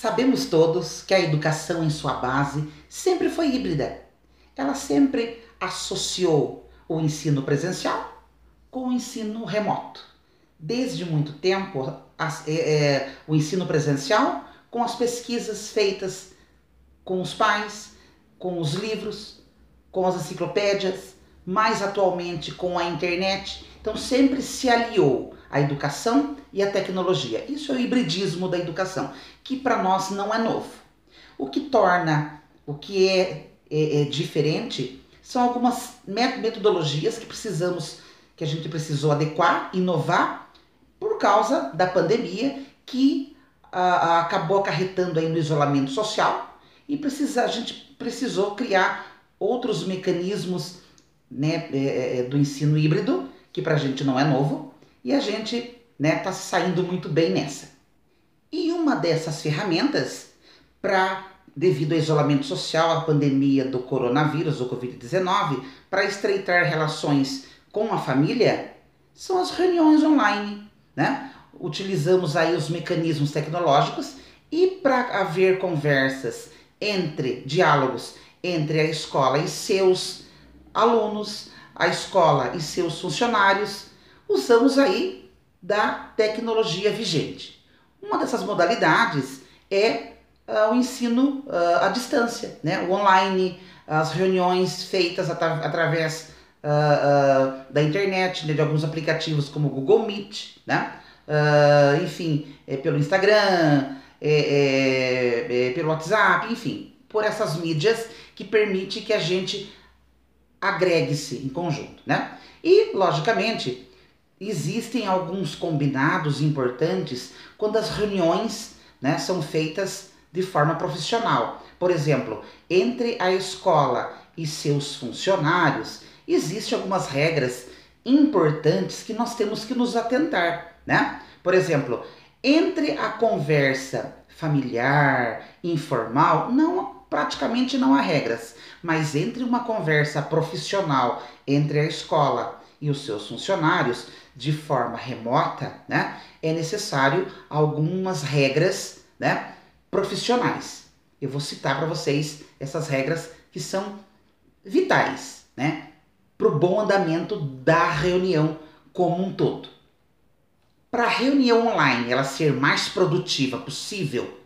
Sabemos todos que a educação em sua base sempre foi híbrida. Ela sempre associou o ensino presencial com o ensino remoto. Desde muito tempo, as, é, é, o ensino presencial com as pesquisas feitas com os pais, com os livros, com as enciclopédias, mais atualmente com a internet. Então sempre se aliou a educação e a tecnologia. Isso é o hibridismo da educação, que para nós não é novo. O que torna o que é, é, é diferente são algumas metodologias que precisamos, que a gente precisou adequar, inovar por causa da pandemia que acabou acarretando aí no isolamento social e precisa, a gente precisou criar outros mecanismos né, é, é do ensino híbrido, que para a gente não é novo, e a gente né, tá saindo muito bem nessa. E uma dessas ferramentas para devido ao isolamento social, a pandemia do coronavírus, do Covid-19, para estreitar relações com a família, são as reuniões online, né? Utilizamos aí os mecanismos tecnológicos e para haver conversas entre diálogos entre a escola e seus alunos, a escola e seus funcionários, usamos aí da tecnologia vigente. Uma dessas modalidades é uh, o ensino uh, à distância, né? o online, as reuniões feitas at através uh, da internet, né? de alguns aplicativos como o Google Meet, né? enfim, é, pelo Instagram, é, é, é, pelo WhatsApp, enfim, por essas mídias que permite que a gente agregue-se em conjunto, né? E, logicamente, existem alguns combinados importantes quando as reuniões né, são feitas de forma profissional. Por exemplo, entre a escola e seus funcionários, existem algumas regras importantes que nós temos que nos atentar, né? Por exemplo, entre a conversa familiar, informal, não praticamente não há regras, mas entre uma conversa profissional entre a escola e os seus funcionários, de forma remota, né, é necessário algumas regras, né, profissionais. Eu vou citar para vocês essas regras que são vitais, né, para o bom andamento da reunião como um todo. Para a reunião online ela ser mais produtiva possível,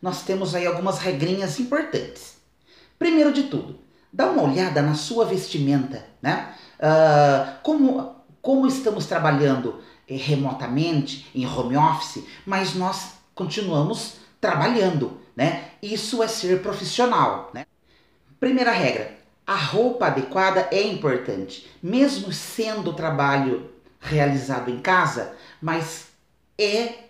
nós temos aí algumas regrinhas importantes. Primeiro de tudo, dá uma olhada na sua vestimenta, né? Uh, como como estamos trabalhando eh, remotamente, em home office, mas nós continuamos trabalhando, né? Isso é ser profissional, né? Primeira regra, a roupa adequada é importante, mesmo sendo o trabalho realizado em casa, mas é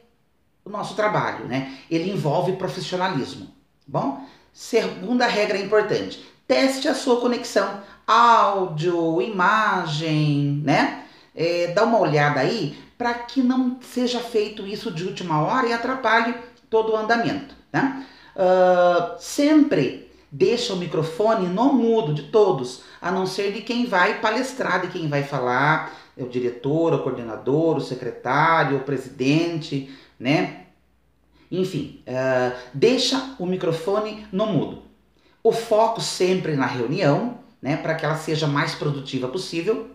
o nosso trabalho, né? Ele envolve profissionalismo. Bom, segunda regra importante, teste a sua conexão, áudio, imagem, né? é, dá uma olhada aí para que não seja feito isso de última hora e atrapalhe todo o andamento. Né? Uh, sempre deixa o microfone no mudo de todos, a não ser de quem vai palestrar, de quem vai falar, é o diretor, o coordenador, o secretário, o presidente, né? Enfim, uh, deixa o microfone no mudo. O foco sempre na reunião, né, para que ela seja mais produtiva possível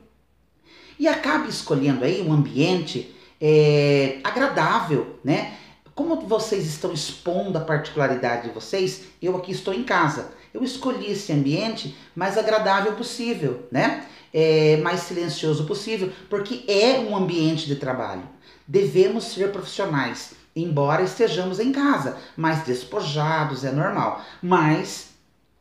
e acabe escolhendo aí um ambiente é, agradável, né? Como vocês estão expondo a particularidade de vocês, eu aqui estou em casa. Eu escolhi esse ambiente mais agradável possível, né? É, mais silencioso possível, porque é um ambiente de trabalho. Devemos ser profissionais, embora estejamos em casa, mais despojados, é normal. Mas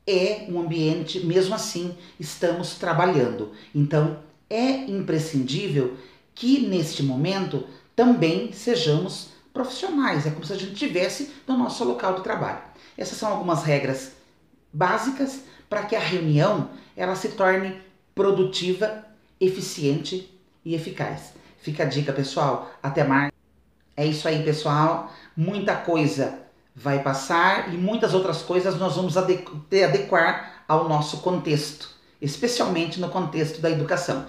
é um ambiente, mesmo assim, estamos trabalhando. Então, é imprescindível que neste momento também sejamos profissionais. É como se a gente tivesse no nosso local de trabalho. Essas são algumas regras básicas para que a reunião ela se torne produtiva, eficiente e eficaz. Fica a dica, pessoal. Até mais. É isso aí, pessoal. Muita coisa vai passar e muitas outras coisas nós vamos adequar ao nosso contexto especialmente no contexto da educação.